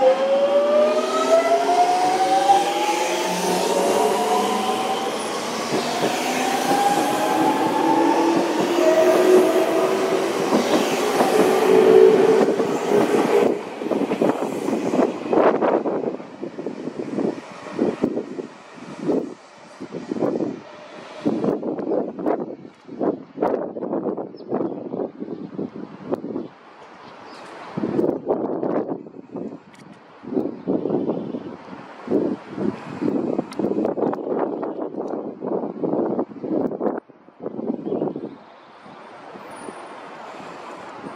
Oh!